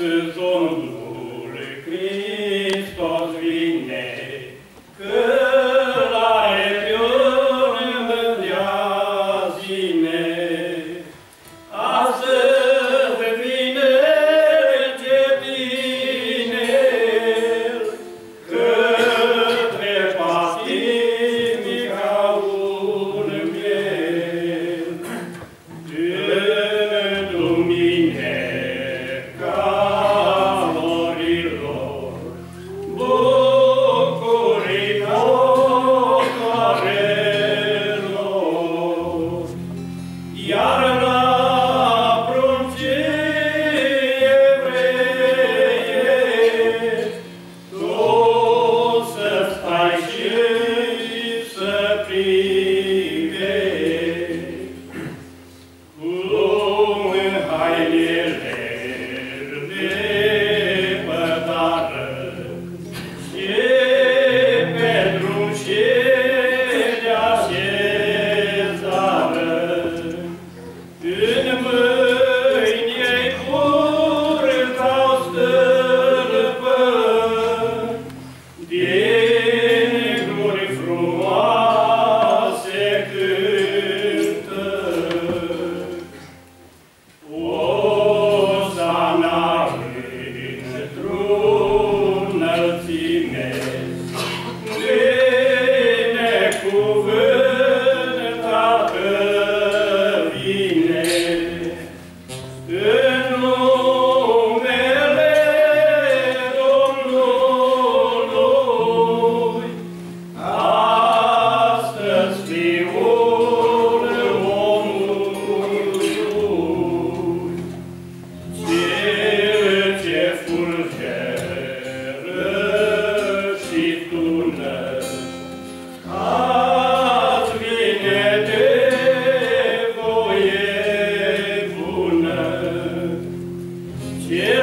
do Yeah.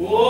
Uou!